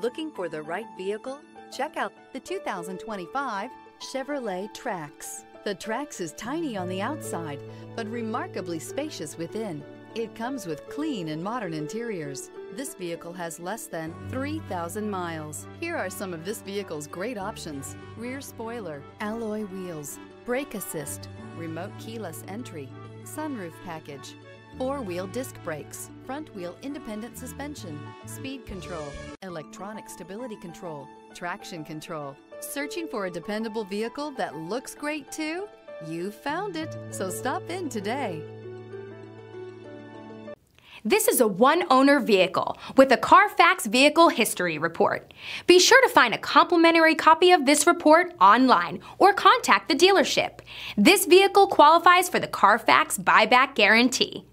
Looking for the right vehicle? Check out the 2025 Chevrolet Trax. The Trax is tiny on the outside, but remarkably spacious within. It comes with clean and modern interiors. This vehicle has less than 3,000 miles. Here are some of this vehicle's great options. Rear spoiler, alloy wheels, brake assist, remote keyless entry, sunroof package, four-wheel disc brakes, front-wheel independent suspension, speed control, electronic stability control, traction control. Searching for a dependable vehicle that looks great too? You found it, so stop in today. This is a one-owner vehicle with a Carfax Vehicle History Report. Be sure to find a complimentary copy of this report online or contact the dealership. This vehicle qualifies for the Carfax Buyback Guarantee.